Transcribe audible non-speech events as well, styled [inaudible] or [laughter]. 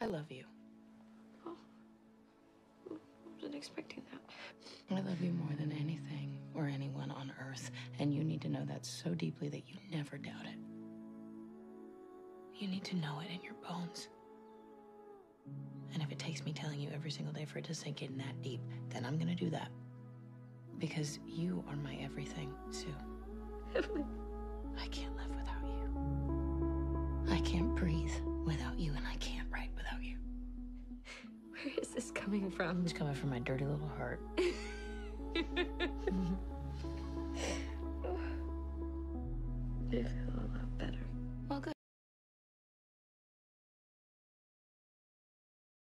I love you. Oh, Wasn't expecting that. I love you more than anything or anyone on earth, and you need to know that so deeply that you never doubt it. You need to know it in your bones. And if it takes me telling you every single day for it to sink in that deep, then I'm gonna do that. Because you are my everything, Sue. I Where is this coming from? It's coming from my dirty little heart. [laughs] [laughs] I feel uh,